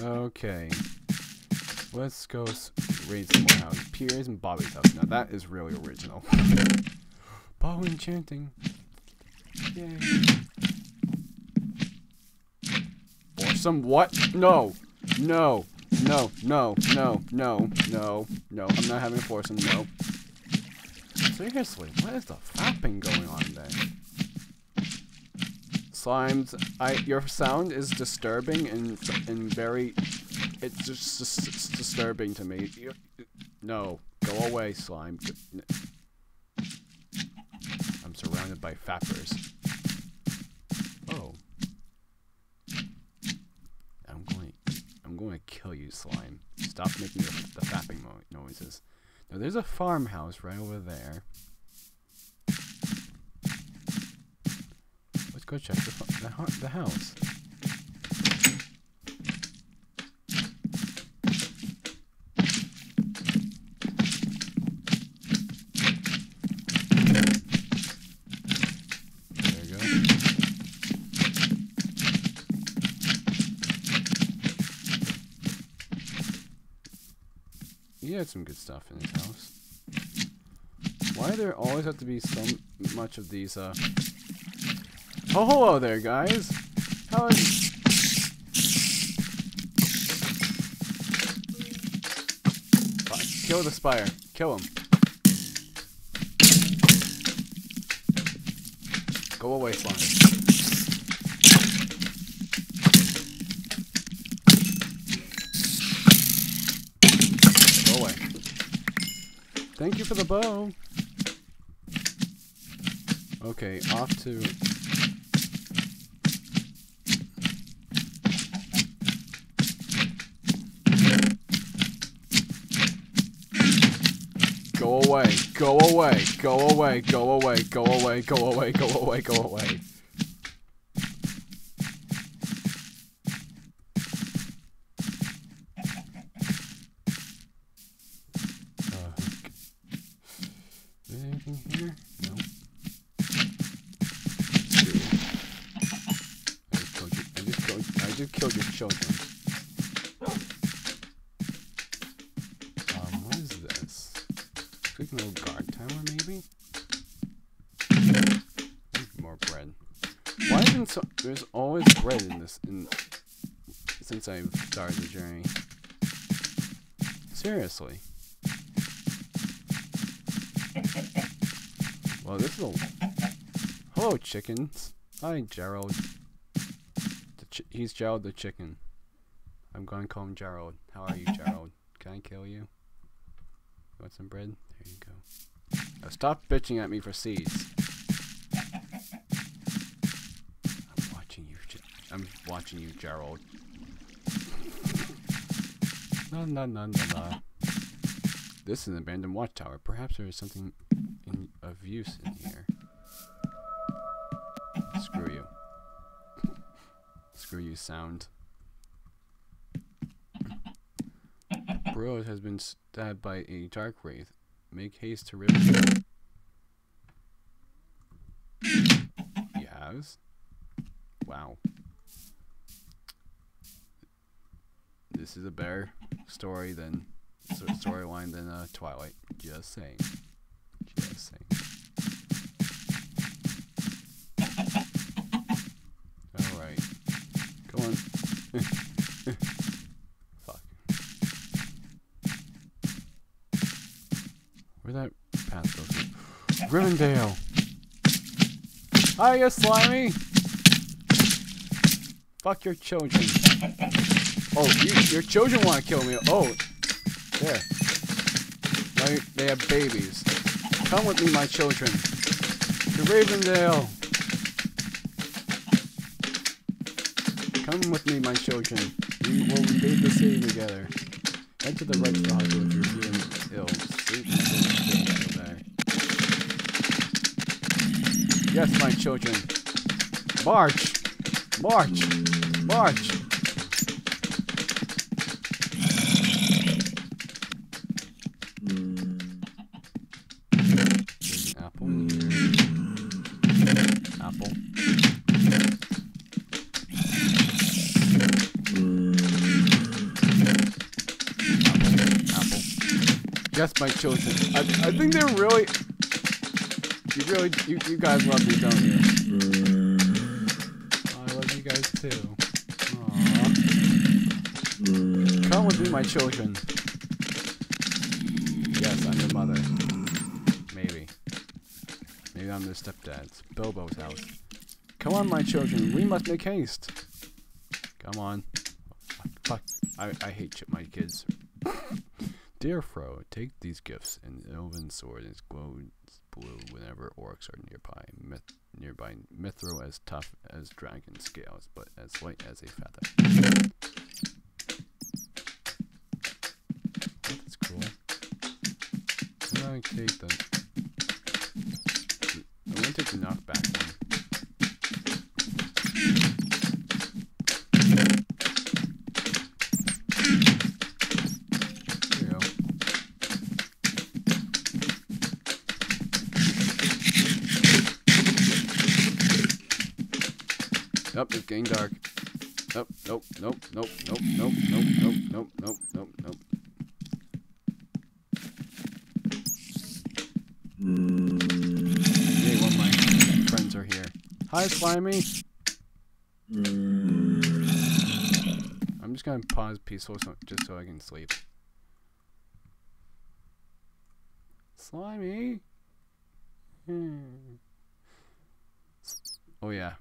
Okay. Let's go raid some more houses. Pierre's and Bobby's house. Now that is really original. Bow enchanting. Yay. Or some what? No. No. No. No. No. No. No. No. I'm not having a foursome. No. Seriously, what is the fapping going on there? Slimes, I your sound is disturbing and and very it's just, it's disturbing to me. No, go away, slime. I'm surrounded by fappers. Oh. I'm going I'm going to kill you, slime. Stop making the, the fapping noises. Now there's a farmhouse right over there. Go check the the, the house. Had some good stuff in his house. Why there always have to be so much of these, uh... Oh, hello there, guys! Kill the spire. Kill him. Go away, slime. Go away. Thank you for the bow. Okay, off to. Go away, go away, go away, go away, go away, go away, go away, go away. Uh, Like an guard tower, maybe. More bread. Why isn't so? There's always bread in this. In since I've started the journey. Seriously. Well, this is a. Hello, chickens. Hi, Gerald. He's Gerald the chicken. I'm going to call him Gerald. How are you, Gerald? Can I kill you? You want some bread? There you go. Now stop bitching at me for seeds. I'm watching you. I'm watching you, Gerald. No, no, no, no, no. This is an abandoned watchtower. Perhaps there is something in, of use in here. Screw you. Screw you, sound. Bro has been stabbed by a dark wraith. Make haste to rip. He has. Wow. This is a better story than storyline than uh, Twilight. Just saying. Just saying. All right. Come on. Fuck. Where that path goes? To? Rivendell. Hiya, slimy. Fuck your children. Oh, you, your children want to kill me. Oh, there. Now they have babies. Come with me, my children. To Rivendell. Come with me, my children. We will invade the city together. Head to the right hospital if you're feeling ill. Sleep Yes, my children. March. March. March. Apple. Apple. Apple. Apple. Yes, my children. I, I think they're really you really, you, you guys love me, don't you? I love you guys too. Aww. Come with me, my children. Yes, I'm your mother. Maybe. Maybe I'm their stepdad's. Bilbo's house. Come on, my children. We must make haste. Come on. Fuck. I, I hate my kids. Dear Fro, take these gifts. An elven sword is glows blue whenever orcs are nearby. Myth nearby Mithril as tough as dragon scales, but as light as a feather. That's cool. I'm gonna take the. I'm gonna take the knockback Nope, it's getting dark. Nope, nope, nope, nope, nope, nope, nope, nope, nope, nope, nope, nope. Yay, one of my friends are here. Hi, Slimy! I'm just gonna pause peaceful so, just so I can sleep. Slimy! Hmm. Oh yeah.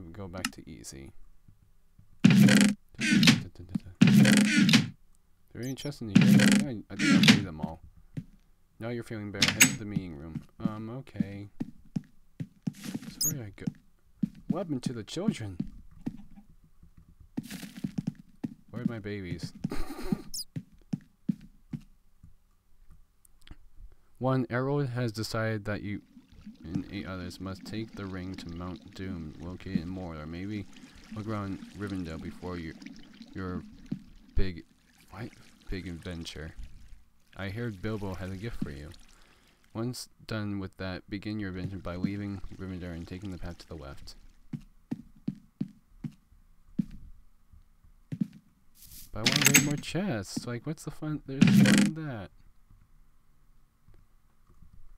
We go back to easy. There any chests in? I I, think I them all. Now you're feeling better. Head to the meeting room. Um, okay. So where did I go? What happened to the children? Where are my babies? One, Elrond has decided that you and eight others must take the ring to Mount Doom, located in Mordor. Maybe look around Rivendell before your your big what? Big adventure. I heard Bilbo has a gift for you. Once done with that, begin your adventure by leaving Rivendell and taking the path to the left. But I want to read more chests. Like, what's the fun? There's fun in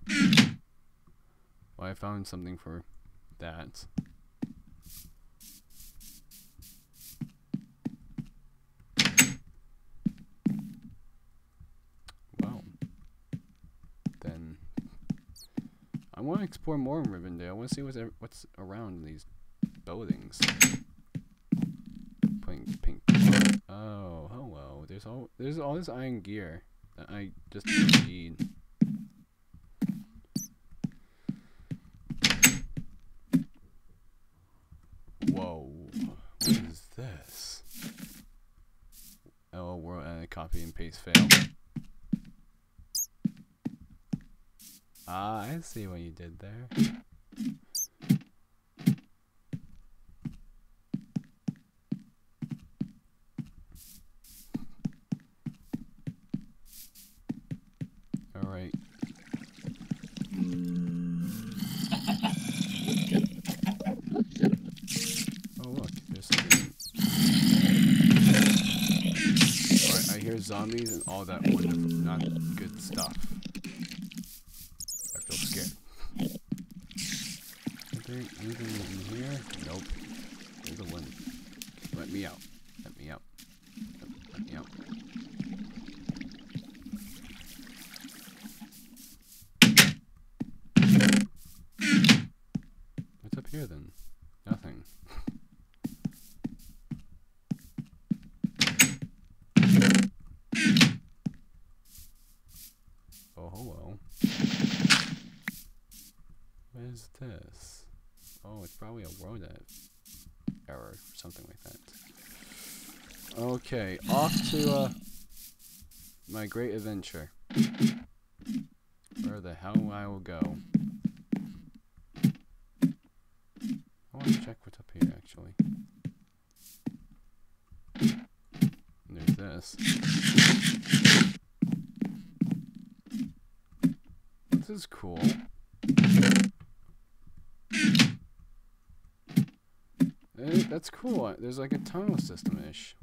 that. Well, I found something for that. Well, then I want to explore more in Rivendell. I want to see what's what's around these buildings. Pink, pink. Oh, oh hello. There's all there's all this iron gear that I just need. Whoa. What is this? Oh, we're at a copy and paste fail. Ah, I see what you did there. Zombies and all that wonderful, not good stuff. I feel scared. There anything in here? Nope. There's a one. Let me out. Let me out. Let me out. What's up here then? Nothing. Oh, hello. What is this? Oh, it's probably a world edit error or something like that. Okay, off to uh, my great adventure. Where the hell I will go. I want to check what's up here, actually. There's this. This is cool. That's cool. There's like a tunnel system-ish.